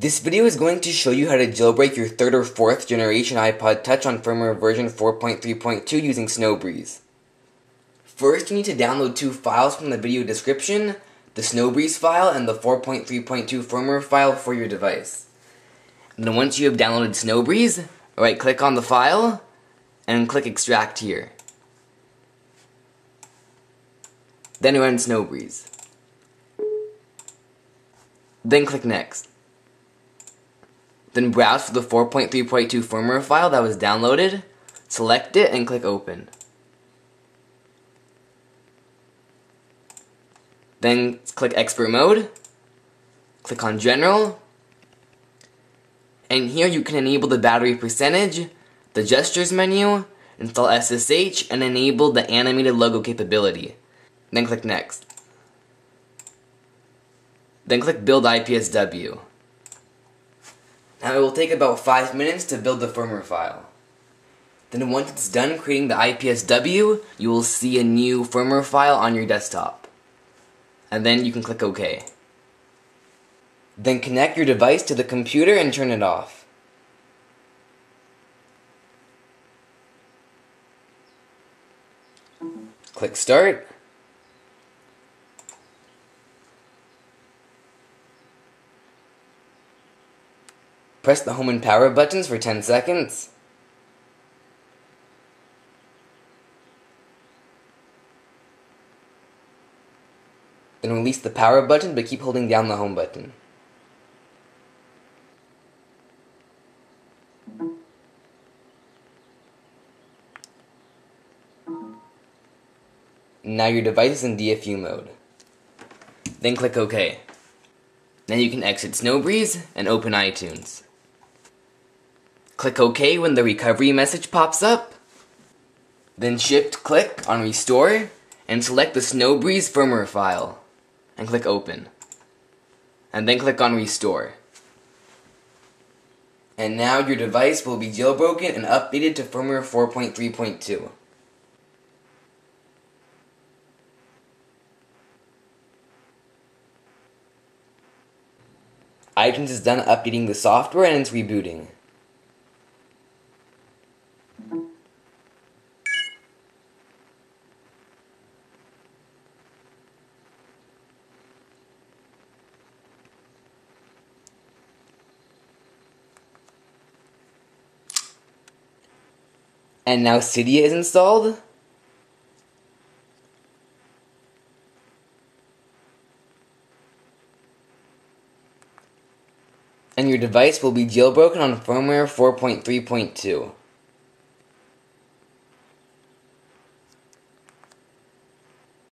This video is going to show you how to jailbreak your third or fourth generation iPod Touch on firmware version 4.3.2 using Snowbreeze. First, you need to download two files from the video description, the Snowbreeze file and the 4.3.2 firmware file for your device. And then once you have downloaded Snowbreeze, right click on the file and click extract here. Then run Snowbreeze. Then click next. Then browse for the 4.3.2 firmware file that was downloaded, select it and click open. Then click expert mode, click on general, and here you can enable the battery percentage, the gestures menu, install SSH, and enable the animated logo capability. Then click next. Then click build IPSW. It will take about 5 minutes to build the firmware file. Then once it's done creating the IPSW, you will see a new firmware file on your desktop. And then you can click OK. Then connect your device to the computer and turn it off. Click Start. Press the home and power buttons for 10 seconds. Then release the power button but keep holding down the home button. Now your device is in DFU mode. Then click OK. Now you can exit Snowbreeze and open iTunes. Click OK when the recovery message pops up. Then shift click on Restore and select the Snowbreeze firmware file and click Open. And then click on Restore. And now your device will be jailbroken and updated to firmware 4.3.2. iTunes is done updating the software and it's rebooting. And now Cydia is installed? and your device will be jailbroken on firmware 4.3.2.